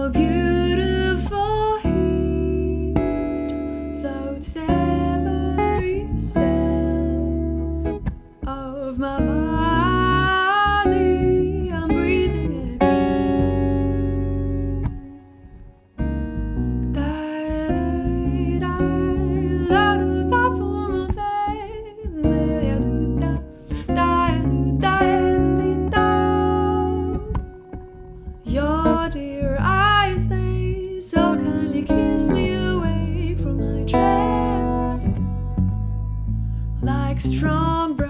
Now beautiful strong.